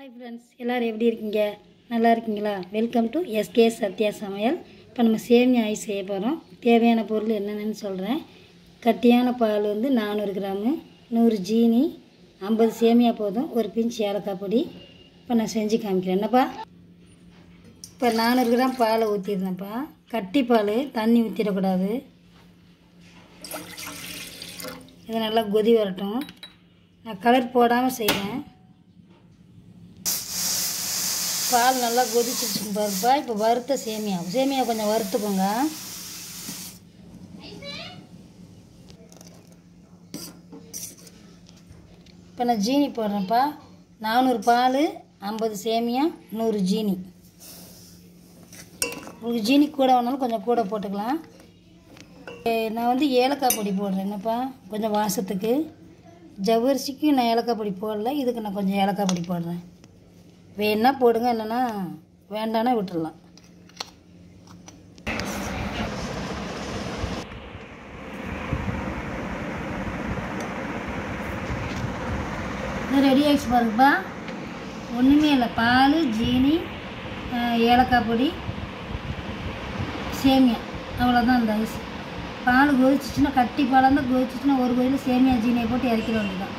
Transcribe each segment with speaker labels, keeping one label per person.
Speaker 1: hi friends எல்லோரும் எப்படி இருக்கீங்க நல்லா இருக்கீங்களா வெல்கம் டு எஸ்கே சத்யா சமையல் இப்போ நம்ம சேமியா ஐஸ் செய்ய போகிறோம் தேவையான பொருள் என்னென்னு சொல்கிறேன் கட்டியான பால் வந்து நானூறு கிராமு நூறு ஜீனி ஐம்பது சேமியா போதும் ஒரு பிஞ்சு ஏலக்காய் பொடி இப்போ நான் செஞ்சு காமிக்கிறேன் என்னப்பா இப்போ நானூறு கிராம் பாலை ஊற்றிருந்தேன்ப்பா கட்டி பால் தண்ணி ஊற்றிடக்கூடாது இது நல்லா கொதி வரட்டும் நான் கலர் போடாமல் செய்வேன் பால் நல்லா கொதிச்சிருச்சுங்க பாருப்பா இப்போ வறுத்த சேமியா சேமியா கொஞ்சம் வறுத்துக்கோங்க இப்போ நான் ஜீனி போடுறேன்ப்பா நானூறு பால் ஐம்பது சேமியா நூறு ஜீனி உங்களுக்கு ஜீனி கூட வேணாலும் கொஞ்சம் கூட போட்டுக்கலாம் நான் வந்து ஏலக்காய் பொடி போடுறேன் என்னப்பா கொஞ்சம் வாசத்துக்கு ஜவ்வரிசிக்கும் நான் ஏலக்காய் பொடி போடல இதுக்கு நான் கொஞ்சம் ஏலக்காய் பொடி போடுறேன் வேணா போடுங்க இல்லைன்னா வேண்டானா விட்டுடலாம் ரெடி ஆகிடுச்சு பாருங்கப்பா ஒன்றுமே இல்லை பால் ஜீனி ஏலக்காய் பொடி சேமியா அவ்வளோதான் அந்த ஐஸ் பால் கொதிச்சிச்சுன்னா கட்டி பாலாக இருந்தால் கொதிச்சிச்சுன்னா ஒரு கோயில் சேமியா ஜீனியை போட்டு இறக்கிற வேண்டியதான்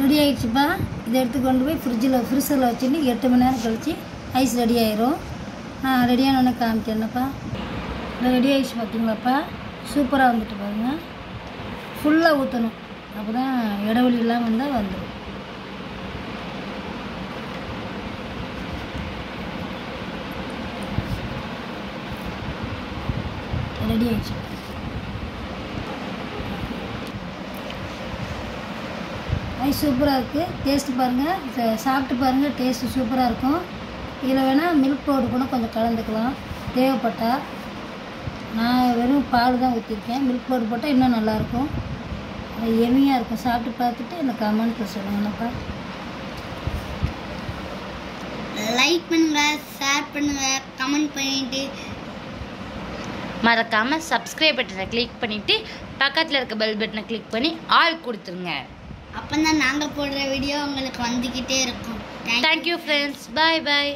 Speaker 1: ரெடி ஆகிடுச்சுப்பா இதை எடுத்து கொண்டு போய் ஃப்ரிட்ஜில் ஃப்ரிசரில் வச்சுன்னு எட்டு மணி நேரம் கழித்து ஐஸ் ரெடி ஆயிரும் நான் ரெடியானோடனே காமிக்கிறேன்ப்பா ரெடி ஆகிடுச்சு பார்த்தீங்களாப்பா சூப்பராக வந்துட்டு பாருங்கள் ஃபுல்லாக ஊற்றணும் அப்போ தான் இடவெளியெலாம் வந்தால் வந்துடும் ரெடி ஆயிடுச்சு அது சூப்பராக இருக்குது டேஸ்ட்டு பாருங்கள் சாப்பிட்டு பாருங்கள் டேஸ்ட்டு சூப்பராக இருக்கும் இதில் வேணால் மில்க் பவுடர் கூட கொஞ்சம் கலந்துக்கலாம் தேவைப்பட்டால் நான் வெறும் பால் தான் ஊற்றிருக்கேன் மில்க் பவுடர் போட்டால் இன்னும் நல்லாயிருக்கும் எமையாக இருக்கும் சாப்பிட்டு பார்த்துட்டு எனக்கு கமெண்ட்டில் சொல்லுங்கப்பா லைக் பண்ணுங்க ஷேர் பண்ணுங்க கமெண்ட் பண்ணிட்டு மறக்காமல் சப்ஸ்கிரைப் பட்டனை கிளிக் பண்ணிவிட்டு பக்கத்தில் இருக்க பெல் பட்டனை கிளிக் பண்ணி ஆள் கொடுத்துருங்க அப்போ தான் நாங்கள் போடுற வீடியோ உங்களுக்கு வந்துக்கிட்டே இருக்கும் தேங்க்யூ ஃப்ரெண்ட்ஸ் பாய் பாய்